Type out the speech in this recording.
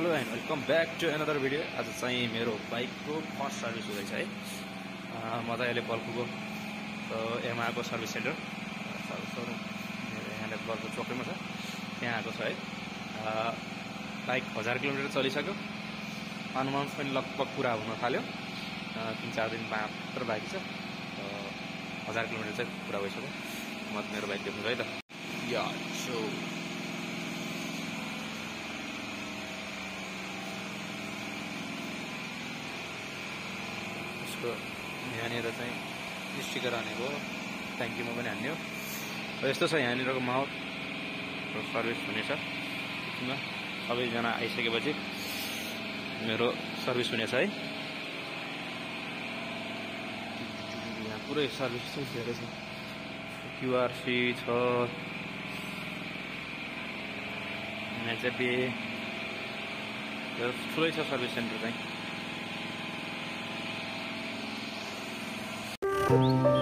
Hello and welcome back to another video आज चाहिँ मेरो बाइकको फर्स्ट सर्भिस हुँदैछ है। म चाहिँ अहिले बल्कुको एमआको सर्भिस सेन्टर सर्भिस मेरो यहाँनिर बल्कु चोकैमा छ। त्यहाँ आएको छ है। बाइक हजार किलोमिटर चलिसक्यो। अनुमान पनि लगभग पुरा हुन थाल्यो। तिन चार दिन मात्र बाँकी छ। हजार किलोमिटर चाहिँ पुरा भइसक्यो। म मेरो बाइक देख्नु है त। या यसको यहाँनिर चाहिँ स्टिकर हानेको ट्याङ्कीमा पनि हान्ने हो। र यस्तो छ यहाँनिरको माहौल। र सर्भिस हुनेछ। सबैजना आइसकेपछि मेरो सर्भिस हुनेछ है। यहाँ पुरै सर्भिस चाहिँ धेरै छ। क्युआरसी छ। यहाँ चाहिँ ठुलै छ सर्भिस सेन्टर चाहिँ। Thank you.